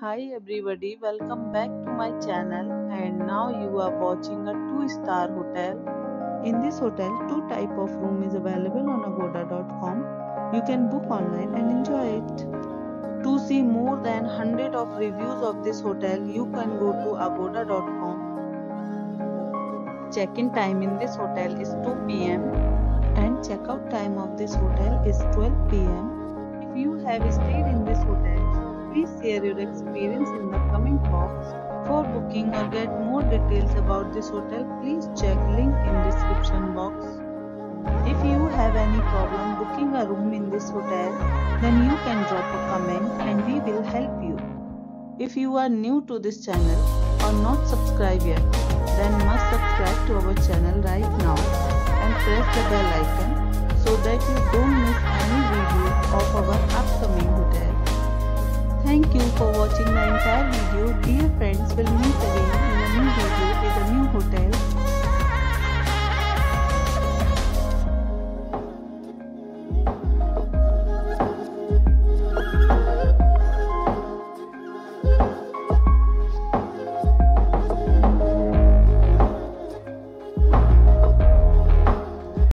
Hi everybody, welcome back to my channel and now you are watching a 2 star hotel. In this hotel, two type of room is available on agoda.com. You can book online and enjoy it. To see more than 100 of reviews of this hotel, you can go to agoda.com. Check-in time in this hotel is 2 pm and check-out time of this hotel is 12 pm. If you have stayed please share your experience in the comment box. For booking or get more details about this hotel, please check link in description box. If you have any problem booking a room in this hotel, then you can drop a comment and we will help you. If you are new to this channel or not subscribed yet, then must subscribe to our channel right now and press the bell icon so that you don't miss any video of our upcoming. Thank you for watching the entire video. Dear friends, will meet